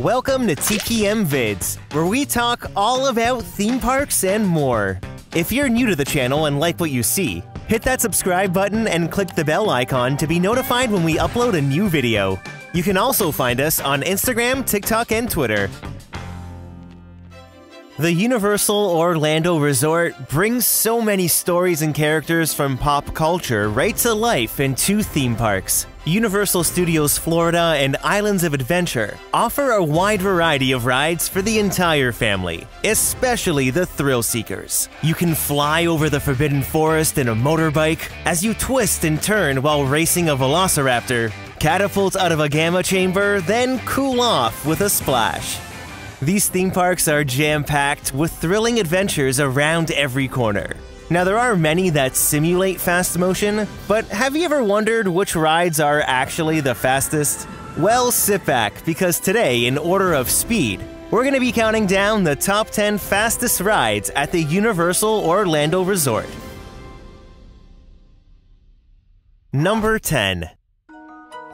Welcome to TPM Vids, where we talk all about theme parks and more. If you're new to the channel and like what you see, hit that subscribe button and click the bell icon to be notified when we upload a new video. You can also find us on Instagram, TikTok, and Twitter. The Universal Orlando Resort brings so many stories and characters from pop culture right to life in two theme parks. Universal Studios Florida and Islands of Adventure offer a wide variety of rides for the entire family, especially the thrill seekers. You can fly over the Forbidden Forest in a motorbike as you twist and turn while racing a velociraptor, catapult out of a gamma chamber, then cool off with a splash. These theme parks are jam packed with thrilling adventures around every corner. Now, there are many that simulate fast motion, but have you ever wondered which rides are actually the fastest? Well, sit back, because today, in order of speed, we're going to be counting down the top 10 fastest rides at the Universal Orlando Resort. Number 10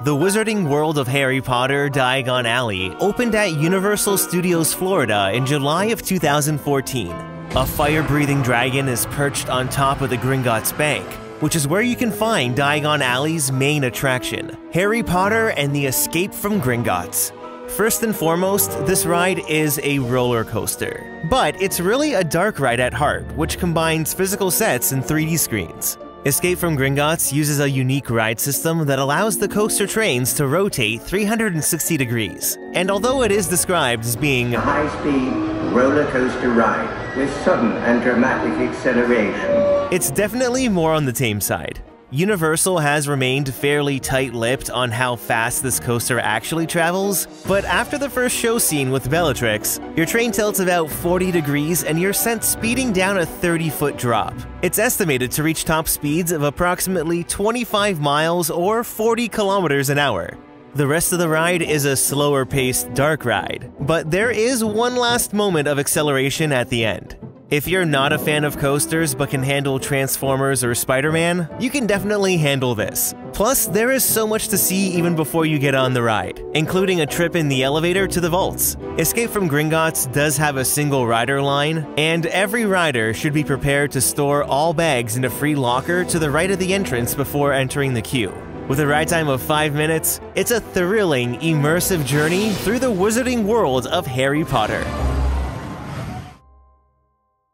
the Wizarding World of Harry Potter Diagon Alley opened at Universal Studios Florida in July of 2014. A fire-breathing dragon is perched on top of the Gringotts Bank, which is where you can find Diagon Alley's main attraction, Harry Potter and the Escape from Gringotts. First and foremost, this ride is a roller coaster, but it's really a dark ride at heart, which combines physical sets and 3D screens. Escape from Gringotts uses a unique ride system that allows the coaster trains to rotate 360 degrees. And although it is described as being a high-speed roller coaster ride with sudden and dramatic acceleration, it's definitely more on the tame side. Universal has remained fairly tight-lipped on how fast this coaster actually travels, but after the first show scene with Bellatrix, your train tilts about 40 degrees and you're sent speeding down a 30-foot drop. It's estimated to reach top speeds of approximately 25 miles or 40 kilometers an hour. The rest of the ride is a slower paced dark ride, but there is one last moment of acceleration at the end. If you're not a fan of coasters but can handle Transformers or Spider-Man, you can definitely handle this. Plus, there is so much to see even before you get on the ride, including a trip in the elevator to the vaults. Escape from Gringotts does have a single rider line, and every rider should be prepared to store all bags in a free locker to the right of the entrance before entering the queue. With a ride time of 5 minutes, it's a thrilling, immersive journey through the wizarding world of Harry Potter.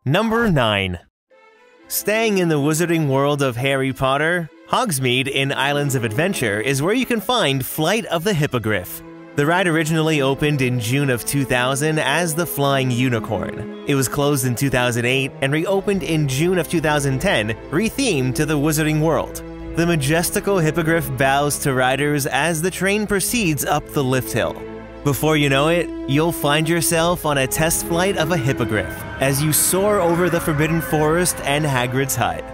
Number 9. Staying in the wizarding world of Harry Potter, Hogsmeade in Islands of Adventure is where you can find Flight of the Hippogriff. The ride originally opened in June of 2000 as the Flying Unicorn. It was closed in 2008 and reopened in June of 2010, rethemed to the Wizarding World. The majestical hippogriff bows to riders as the train proceeds up the lift hill. Before you know it, you'll find yourself on a test flight of a hippogriff as you soar over the Forbidden Forest and Hagrid's hut.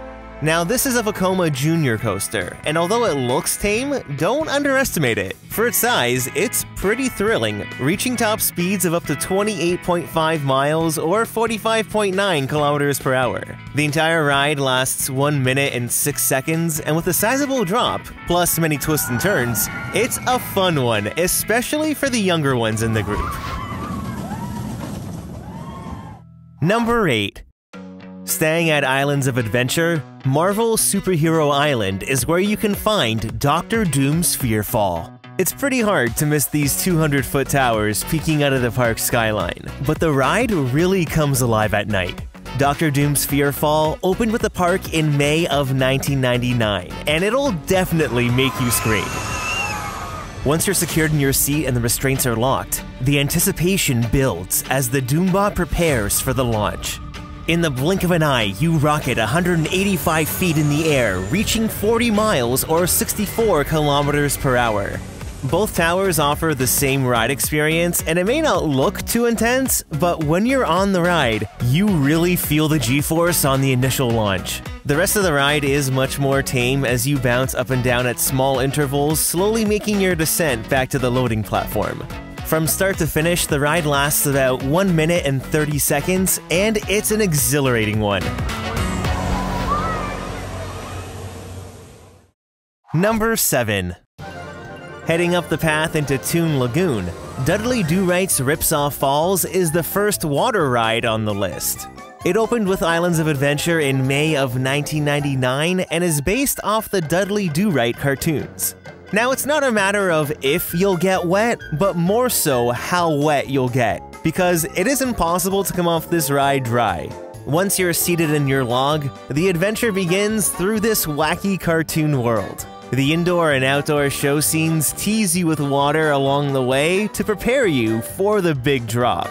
Now, this is a Vekoma Junior coaster, and although it looks tame, don't underestimate it. For its size, it's pretty thrilling, reaching top speeds of up to 28.5 miles or 45.9 kilometers per hour. The entire ride lasts 1 minute and 6 seconds, and with a sizable drop, plus many twists and turns, it's a fun one, especially for the younger ones in the group. Number 8 Staying at Islands of Adventure, Marvel Superhero Island is where you can find Doctor Doom's Fearfall. It's pretty hard to miss these 200 foot towers peeking out of the park's skyline, but the ride really comes alive at night. Doctor Doom's Fearfall opened with the park in May of 1999, and it'll definitely make you scream. Once you're secured in your seat and the restraints are locked, the anticipation builds as the Doombot prepares for the launch. In the blink of an eye, you rocket 185 feet in the air, reaching 40 miles or 64 kilometers per hour. Both towers offer the same ride experience, and it may not look too intense, but when you're on the ride, you really feel the g-force on the initial launch. The rest of the ride is much more tame as you bounce up and down at small intervals, slowly making your descent back to the loading platform. From start to finish, the ride lasts about 1 minute and 30 seconds, and it's an exhilarating one. Number 7. Heading up the path into Toon Lagoon, Dudley Do Right's Ripsaw Falls is the first water ride on the list. It opened with Islands of Adventure in May of 1999 and is based off the Dudley Do Right cartoons. Now, it's not a matter of if you'll get wet, but more so how wet you'll get, because it is impossible to come off this ride dry. Once you're seated in your log, the adventure begins through this wacky cartoon world. The indoor and outdoor show scenes tease you with water along the way to prepare you for the big drop.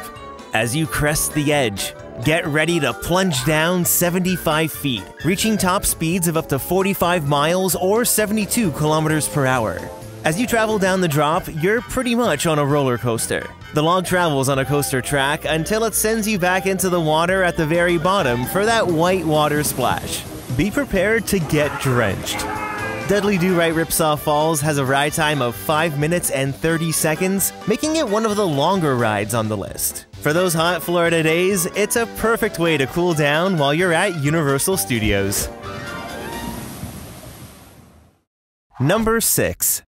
As you crest the edge, get ready to plunge down 75 feet, reaching top speeds of up to 45 miles or 72 kilometers per hour. As you travel down the drop, you're pretty much on a roller coaster. The log travels on a coaster track until it sends you back into the water at the very bottom for that white water splash. Be prepared to get drenched. Dudley Do Right Ripsaw Falls has a ride time of 5 minutes and 30 seconds, making it one of the longer rides on the list. For those hot Florida days, it's a perfect way to cool down while you're at Universal Studios. Number 6.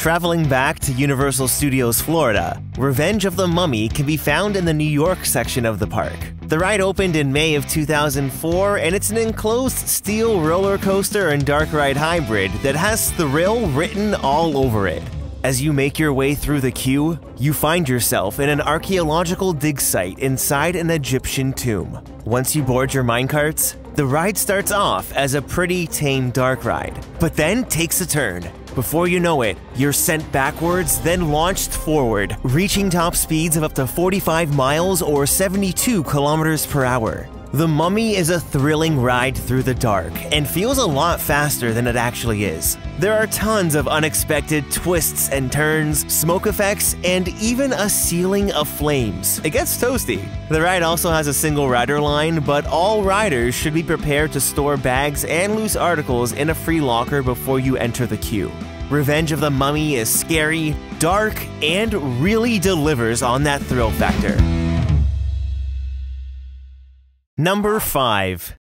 Traveling back to Universal Studios Florida, Revenge of the Mummy can be found in the New York section of the park. The ride opened in May of 2004, and it's an enclosed steel roller coaster and dark ride hybrid that has thrill written all over it. As you make your way through the queue, you find yourself in an archaeological dig site inside an Egyptian tomb. Once you board your minecarts, the ride starts off as a pretty tame dark ride, but then takes a turn. Before you know it, you're sent backwards, then launched forward, reaching top speeds of up to 45 miles or 72 kilometers per hour. The Mummy is a thrilling ride through the dark and feels a lot faster than it actually is. There are tons of unexpected twists and turns, smoke effects, and even a ceiling of flames. It gets toasty. The ride also has a single rider line, but all riders should be prepared to store bags and loose articles in a free locker before you enter the queue. Revenge of the Mummy is scary, dark, and really delivers on that thrill factor. Number 5.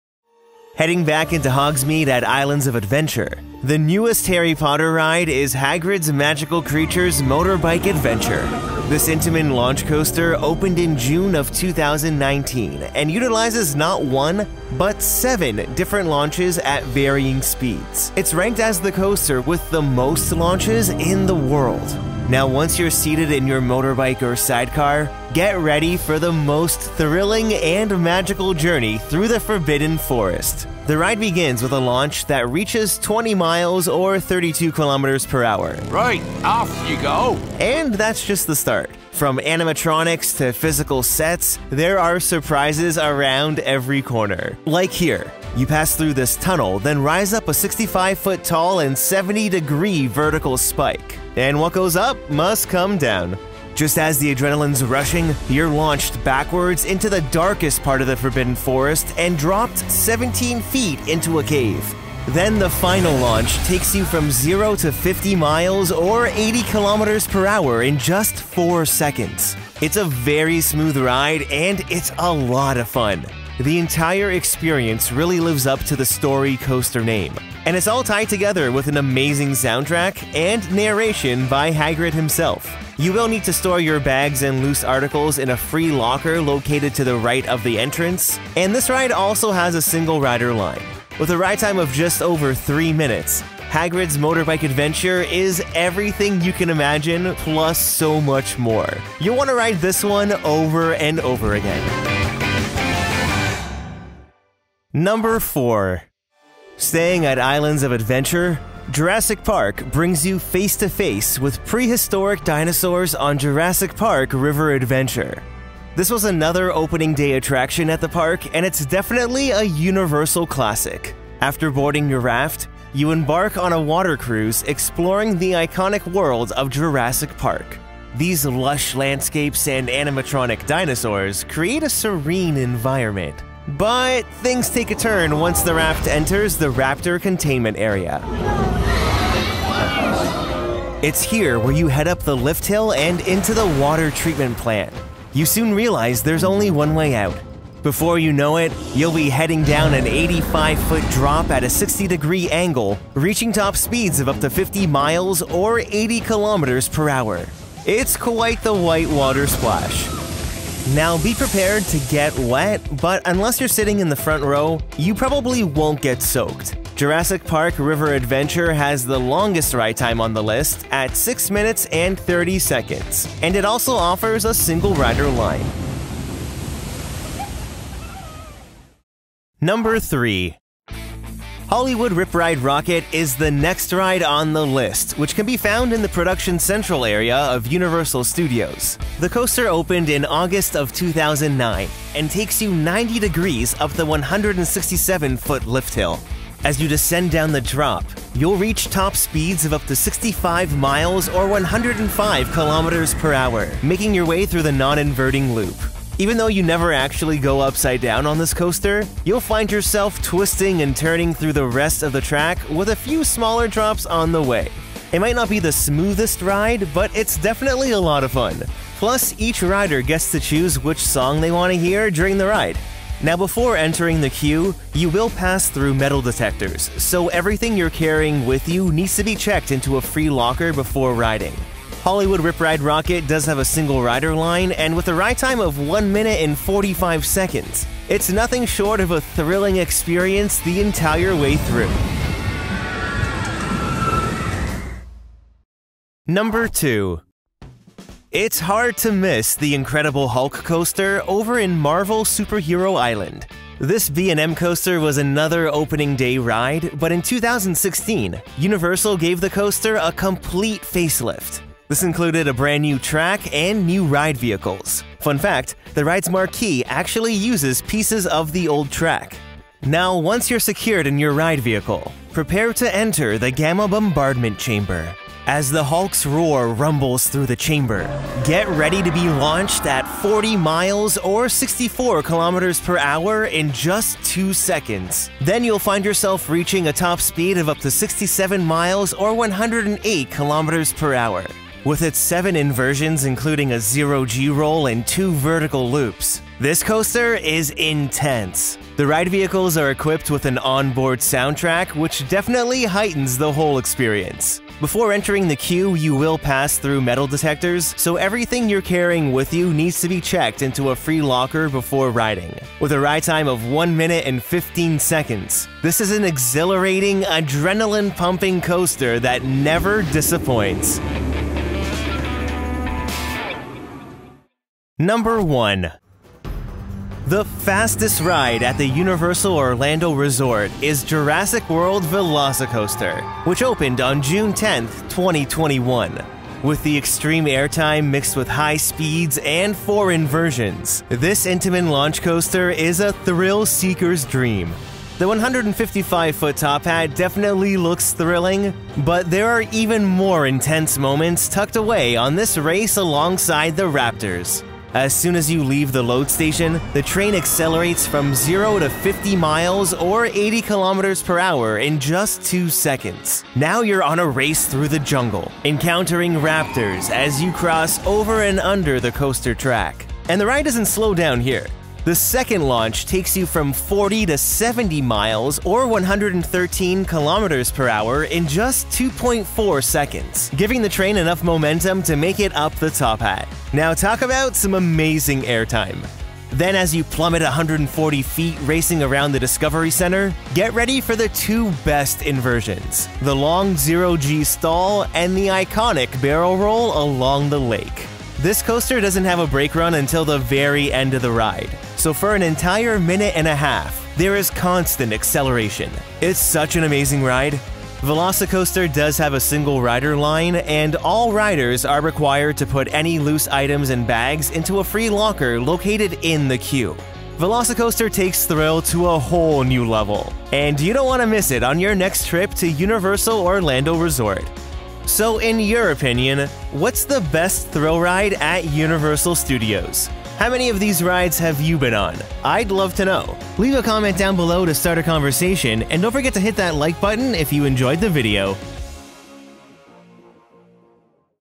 Heading back into Hogsmeade at Islands of Adventure, the newest Harry Potter ride is Hagrid's Magical Creatures Motorbike Adventure. This Intamin launch coaster opened in June of 2019 and utilizes not one, but seven different launches at varying speeds. It's ranked as the coaster with the most launches in the world. Now, once you're seated in your motorbike or sidecar, get ready for the most thrilling and magical journey through the Forbidden Forest. The ride begins with a launch that reaches 20 miles or 32 kilometers per hour. Right, off you go. And that's just the start. From animatronics to physical sets, there are surprises around every corner. Like here, you pass through this tunnel, then rise up a 65 foot tall and 70 degree vertical spike. And what goes up must come down. Just as the adrenaline's rushing, you're launched backwards into the darkest part of the Forbidden Forest and dropped 17 feet into a cave. Then the final launch takes you from 0 to 50 miles or 80 kilometers per hour in just 4 seconds. It's a very smooth ride and it's a lot of fun. The entire experience really lives up to the Story Coaster name, and it's all tied together with an amazing soundtrack and narration by Hagrid himself. You will need to store your bags and loose articles in a free locker located to the right of the entrance, and this ride also has a single rider line. With a ride time of just over 3 minutes, Hagrid's Motorbike Adventure is everything you can imagine, plus so much more. You'll want to ride this one over and over again. Number 4. Staying at Islands of Adventure, Jurassic Park brings you face to face with prehistoric dinosaurs on Jurassic Park River Adventure. This was another opening day attraction at the park, and it's definitely a universal classic. After boarding your raft, you embark on a water cruise exploring the iconic world of Jurassic Park. These lush landscapes and animatronic dinosaurs create a serene environment. But things take a turn once the raft enters the Raptor containment area. It's here where you head up the lift hill and into the water treatment plant. You soon realize there's only one way out. Before you know it, you'll be heading down an 85 foot drop at a 60 degree angle, reaching top speeds of up to 50 miles or 80 kilometers per hour. It's quite the white water splash. Now be prepared to get wet, but unless you're sitting in the front row, you probably won't get soaked. Jurassic Park River Adventure has the longest ride time on the list at 6 minutes and 30 seconds, and it also offers a single rider line. Number 3. Hollywood Rip Ride Rocket is the next ride on the list, which can be found in the Production Central area of Universal Studios. The coaster opened in August of 2009 and takes you 90 degrees up the 167 foot lift hill. As you descend down the drop, you'll reach top speeds of up to 65 miles or 105 kilometers per hour, making your way through the non-inverting loop. Even though you never actually go upside down on this coaster, you'll find yourself twisting and turning through the rest of the track with a few smaller drops on the way. It might not be the smoothest ride, but it's definitely a lot of fun. Plus, each rider gets to choose which song they want to hear during the ride. Now before entering the queue, you will pass through metal detectors, so everything you're carrying with you needs to be checked into a free locker before riding. Hollywood Rip Ride Rocket does have a single rider line, and with a ride time of 1 minute and 45 seconds, it's nothing short of a thrilling experience the entire way through. Number 2 it's hard to miss the Incredible Hulk coaster over in Marvel Superhero Island. This B&M coaster was another opening day ride, but in 2016, Universal gave the coaster a complete facelift. This included a brand new track and new ride vehicles. Fun fact, the ride's marquee actually uses pieces of the old track. Now, once you're secured in your ride vehicle, prepare to enter the Gamma Bombardment Chamber. As the Hulk's roar rumbles through the chamber, get ready to be launched at 40 miles or 64 kilometers per hour in just 2 seconds. Then you'll find yourself reaching a top speed of up to 67 miles or 108 kilometers per hour. With its 7 inversions including a 0G roll and 2 vertical loops, this coaster is intense. The ride vehicles are equipped with an onboard soundtrack which definitely heightens the whole experience. Before entering the queue, you will pass through metal detectors, so everything you're carrying with you needs to be checked into a free locker before riding. With a ride time of 1 minute and 15 seconds, this is an exhilarating, adrenaline-pumping coaster that never disappoints. Number 1 the fastest ride at the Universal Orlando Resort is Jurassic World Velocicoaster, which opened on June 10, 2021. With the extreme airtime mixed with high speeds and four inversions, this Intamin launch coaster is a thrill seeker's dream. The 155 foot top hat definitely looks thrilling, but there are even more intense moments tucked away on this race alongside the Raptors. As soon as you leave the load station, the train accelerates from 0 to 50 miles or 80 kilometers per hour in just 2 seconds. Now you're on a race through the jungle, encountering raptors as you cross over and under the coaster track. And the ride doesn't slow down here. The second launch takes you from 40 to 70 miles or 113 kilometers per hour in just 2.4 seconds, giving the train enough momentum to make it up the top hat. Now talk about some amazing airtime. Then as you plummet 140 feet racing around the Discovery Center, get ready for the two best inversions, the long zero-G stall and the iconic barrel roll along the lake. This coaster doesn't have a brake run until the very end of the ride, so for an entire minute and a half, there is constant acceleration. It's such an amazing ride. Velocicoaster does have a single rider line, and all riders are required to put any loose items and bags into a free locker located in the queue. Velocicoaster takes thrill to a whole new level, and you don't want to miss it on your next trip to Universal Orlando Resort. So, in your opinion, what's the best thrill ride at Universal Studios? How many of these rides have you been on? I'd love to know. Leave a comment down below to start a conversation, and don't forget to hit that like button if you enjoyed the video.